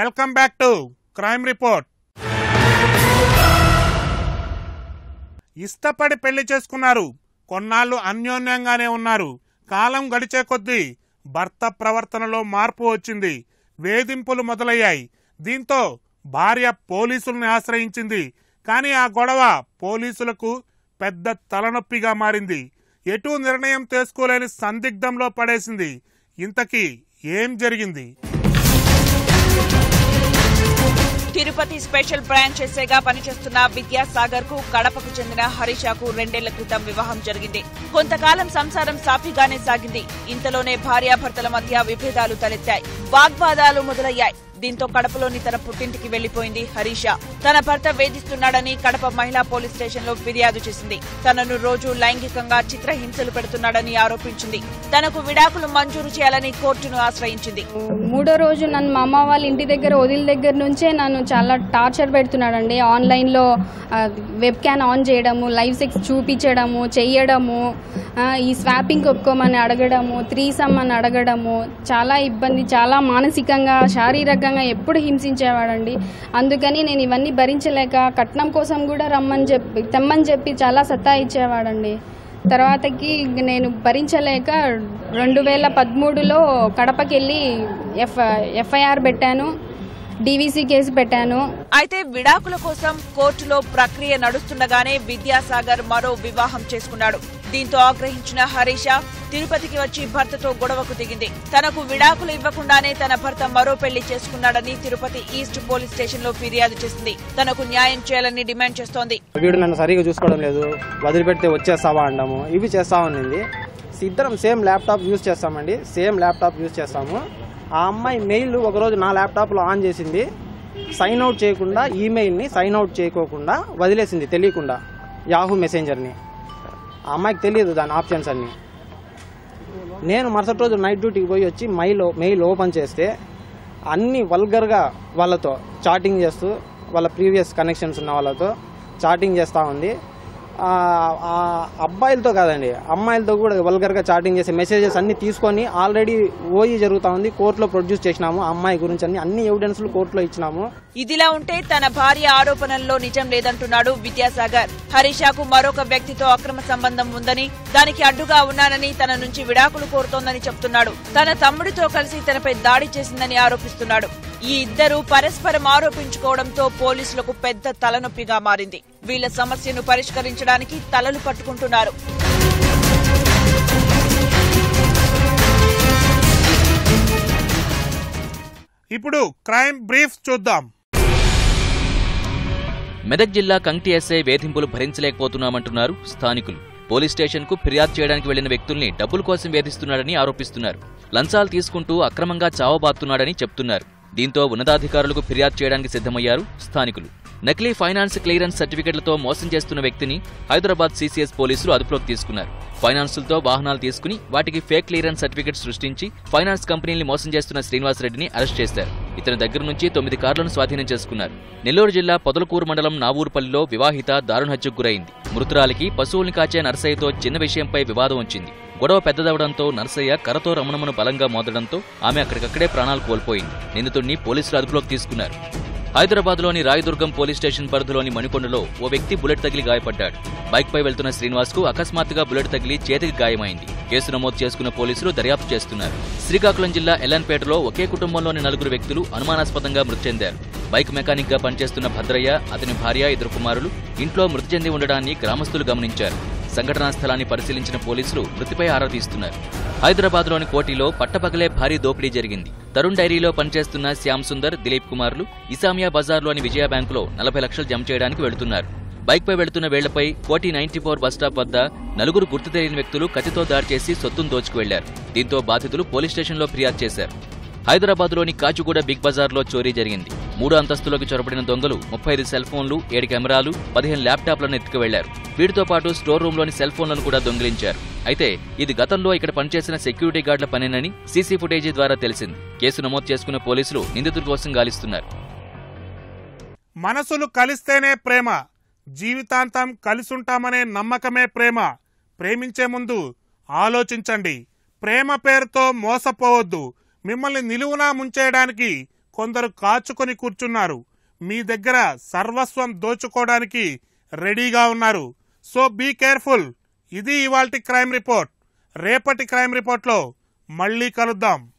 Welcome back to crime report. ఇష్టపడి పెళ్ళి చేసుకున్నారు కొన్నాళ్ళు అన్యోన్యంగానే ఉన్నారు. కాలం గడిచే కొద్దీ భర్త ప్రవర్తనలో మార్పు వచ్చింది వేధింపులు మొదలయ్యాయి. దీంతో భార్య పోలీసుల్ని ఆశ్రయించింది కానీ ఆ గొడవ పోలీసులకు పెద్ద తలనొప్పిగా మారింది. ఎటూ నిర్ణయం తీసుకోలేని సందిగ్ధంలో పడేసింది. ఇంతకీ ఏం జరిగింది? తిరుపతి స్పెషల్ బ్రాంచ్ ఎస్ఐగా పనిచేస్తున్న విద్యాసాగర్కు కడపకు చెందిన హరీషాకు రెండేళ్ళ క్రితం వివాహం జరిగింది. కొంతకాలం సంసారం సాఫీగానే సాగింది. ఇంతలోనే భార్యాభర్తల మధ్య విభేదాలు తలెత్తాయి. వాగ్వాదాలు మొదలయ్యాయి. దీంతో కడపలోని తన పుట్టింటికి వెళ్ళిపోయింది హరీష. తన భర్త వేధిస్తున్నాడని కడప మహిళా పోలీస్ స్టేషన్లో ఫిర్యాదు చేసింది. తనను రోజు లైంగికంగా చిత్రహింసలు పెడుతున్నాడని ఆరోపించింది. తనకు విడాకులు మంజూరు చేయాలని కోర్టును ఆశ్రయించింది. మూడో రోజు నన్ను మా అమ్మ వాళ్ళ ఇంటి దగ్గర వదిలి దగ్గర నుంచే నన్ను చాలా టార్చర్ పెడుతున్నాడండి. ఆన్లైన్లో వెబ్ క్యాన్ ఆన్ చేయడము లైవ్ సెక్స్ చూపించడము చెయ్యడము ఈ స్వాపింగ్ ఒప్పుకోమని అడగడము త్రీసమ్ అని అడగడము చాలా ఇబ్బంది చాలా మానసికంగా శారీరకంగా ఎప్పుడు హింసించేవాడండి. అందుకని నేను ఇవన్నీ భరించలేక కట్నం కోసం కూడా రమ్మని చెప్పి తెమ్మని చెప్పి చాలా సతాయిచ్చేవాడండి తర్వాతకి నేను భరించలేక రెండు వేల పదమూడులో కడపకి వెళ్ళి ఎఫ్ ఎఫ్ఐఆర్ పెట్టాను. డీవీసీ కేసు పెట్టాను. అయితే విడాకుల కోసం కోర్టులో ప్రక్రియ నడుస్తుండగానే విద్యాసాగర్ మరో వివాహం చేసుకున్నాడు. దీంతో ఆగ్రహించిన హరీష తిరుపతికి వచ్చి భర్తతో గొడవకు దిగింది. తనకు విడాకులు ఇవ్వకుండానే తన భర్త మరో పెళ్ళి చేసుకున్నాడని తిరుపతి ఈస్ట్ పోలీస్ స్టేషన్లో ఫిర్యాదు చేసింది. తనకు న్యాయం చేయాలని డిమాండ్ చేస్తోంది. వీడు నన్ను సరిగా చూసుకోవడం లేదు. వదిలిపెడితే వచ్చేస్తావా అంటాము. ఇవి చేస్తా ఉన్నింది ఇద్దరం సేమ్ ల్యాప్టాప్ యూజ్ చేస్తామండి. సేమ్ ల్యాప్టాప్ యూజ్ చేస్తాము. ఆ అమ్మాయి మెయిల్ ఒకరోజు నా ల్యాప్టాప్లో ఆన్ చేసింది. సైన్ అవుట్ చేయకుండా ఈమెయిల్ని సైన్ అవుట్ చేయకోకుండా వదిలేసింది తెలియకుండా. యాహూ మెసెంజర్ని. ఆ అమ్మాయికి తెలియదు దాని ఆప్షన్స్ అన్నీ. నేను మరుసటి రోజు నైట్ డ్యూటీకి పోయి వచ్చి మెయిల్ మెయిల్ ఓపెన్ చేస్తే అన్ని వల్గర్గా వాళ్ళతో చాటింగ్ చేస్తూ వాళ్ళ ప్రీవియస్ కనెక్షన్స్ ఉన్న వాళ్ళతో చాటింగ్ చేస్తూ ఉంది. అబ్బాయిలతో కాదండి అమ్మాయిలతో కూడా వల్గర్గా చాటింగ్ చేసే మెసేజెస్ అన్ని తీసుకొని ఆల్రెడీ ఓయి జరుగుతా ఉంది కోర్టులో ప్రొడ్యూస్ చేసినాము ఆ అమ్మాయి గురించి అన్ని అన్ని ఎవిడెన్స్లు కోర్టులో ఇచ్చినాము. ఇదిలా ఉంటే తన భార్య ఆరోపణల్లో నిజం లేదంటున్నాడు విద్యాసాగర్. హరీషాకు మరొక వ్యక్తితో అక్రమ సంబంధం ఉందని దానికి అడ్డుగా ఉన్నానని తన నుంచి విడాకులు కోరుతోందని చెప్తున్నాడు. తన తమ్ముడితో కలిసి తనపై దాడి చేసిందని ఆరోపిస్తున్నాడు. ఈ ఇద్దరు పరస్పరం ఆరోపించుకోవడంతో పోలీసులకు పెద్ద తలనొప్పిగా మారింది. వీళ్ళ సమస్యను పరిష్కరించడానికి తలలు పట్టుకుంటున్నారు. ఇప్పుడు క్రైమ్ బ్రీఫ్ చూద్దాం. మెదక్ జిల్లా కంటి ఎస్ఐ వేధింపులు భరించలేకపోతున్నామంటున్నారు స్థానికులు. పోలీస్ స్టేషన్కు ఫిర్యాదు చేయడానికి వెళ్ళిన వ్యక్తుల్ని డబ్బుల కోసం వేధిస్తున్నాడని ఆరోపిస్తున్నారు. లంచాలు తీసుకుంటూ అక్రమంగా చావబాతున్నాడని చెప్తున్నారు. దీంతో ఉన్నతాధికారులకు ఫిర్యాదు చేయడానికి సిద్ధమయ్యారు స్థానికులు. నకిలీ ఫైనాన్స్ క్లియరెన్స్ సర్టిఫికెట్లతో మోసం చేస్తున్న వ్యక్తిని హైదరాబాద్ సీసీఎస్ పోలీసులు అదుపులోకి తీసుకున్నారు. ఫైనాన్సులతో వాహనాలు తీసుకుని వాటికి ఫేక్ క్లియరెన్స్ సర్టిఫికెట్ సృష్టించి ఫైనాన్స్ కంపెనీల్ని మోసం చేస్తున్న శ్రీనివాస్ రెడ్డిని అరెస్ట్ చేశారు. ఇతని దగ్గర నుంచి తొమ్మిది కార్లను స్వాధీనం చేసుకున్నారు. నెల్లూరు జిల్లా పొదలకూరు మండలం నావూరుపల్లిలో వివాహిత దారుణ హత్యకు గురైంది. మృతురాలికి పశువుల్ని కాచే నర్సయ్యతో చిన్న విషయంపై వివాదం వచ్చింది. గొడవ పెద్దదవడంతో నర్సయ్య కరతో రమణమును బలంగా మోదడంతో ఆమె అక్కడికక్కడే ప్రాణాలు కోల్పోయింది. నిందితుడిని పోలీసులు అదుపులోకి తీసుకున్నారు. హైదరాబాద్లోని రాయదుర్గం పోలీస్ స్టేషన్ పరిధిలోని మణికొండలో ఓ వ్యక్తి బుల్లెట్ తగిలి గాయపడ్డాడు. బైక్పై వెళ్తున్న శ్రీనివాస్కు అకస్మాత్తుగా బుల్లెట్ తగిలి చేతికి గాయమైంది. కేసు నమోదు చేసుకున్న పోలీసులు దర్యాప్తు చేస్తున్నారు. శ్రీకాకుళం జిల్లా ఎల్ఎన్పేటలో ఒకే కుటుంబంలోని నలుగురు వ్యక్తులు అనుమానాస్పదంగా మృతి చెందారు. బైక్ మెకానిక్గా పనిచేస్తున్న భద్రయ్య అతని భార్య ఇద్దరు కుమారులు ఇంట్లో మృతి చెంది ఉండడాన్ని గ్రామస్తులు గమనించారు. సంఘటనా స్థలాన్ని పరిశీలించిన పోలీసులు మృతిపై ఆరా తీస్తున్నారు. హైదరాబాద్లోని కోటిలో పట్టపగలే భారీ దోపిడీ జరిగింది. తరుణ్ డైరీలో పనిచేస్తున్న శ్యామ్ సుందర్ దిలీప్ కుమార్లు ఇసామియా బజార్లోని విజయ బ్యాంకులో నలభై లక్షలు జమ చేయడానికి వెళుతున్నారు. బైక్పై వెళుతున్న వేళ్ళపై కోటి నైన్టీ ఫోర్ బస్టాప్ వద్ద నలుగురు గుర్తు తెలియని వ్యక్తులు కత్తితో దాడి చేసి సొత్తును దోచుకు వెళ్ళారు. దీంతో బాధితులు పోలీస్ స్టేషన్లో ఫిర్యాదు చేశారు. హైదరాబాద్లోని కాచిగూడ బిగ్ బజార్లో చోరీ జరిగింది. మూడు అంతస్తులోకి చొరబడిన దొంగలు ముప్పై ఐదు సెల్ ఫోన్లు ఏడు కెమెరాలు పదిహేను ల్యాప్టాప్లను ఎత్తుకు వెళ్ళారు వీటితో పాటు స్టోర్ రూమ్లోని సెల్ ఫోన్లను కూడా దొంగిలించారు. అయితే ఇది గతంలో ఇక్కడ పనిచేసిన సెక్యూరిటీ గార్డుల పనేనని సీసీ ఫుటేజీ ద్వారా తెలిసింది. కేసు నమోదు చేసుకున్న పోలీసులు నిందితుల కోసం గాలిస్తున్నారు. మనసులు కలిస్తేనే ప్రేమ జీవితాంతం కలిసుంటామనే నమ్మకమే ప్రేమ. ప్రేమించే ముందు ఆలోచించండి. ప్రేమ పేరుతో మోసపోవద్దు. మిమ్మల్ని నిలువునా ముంచేయడానికి కొందరు కాచుకొని కూర్చున్నారు. మీ దగ్గర సర్వస్వం దోచుకోవడానికి రెడీగా ఉన్నారు. So be careful. ఇది ఇవాల్టి క్రైమ్ రిపోర్ట్. రేపటి క్రైమ్ రిపోర్ట్లో మళ్ళీ కలుద్దాం.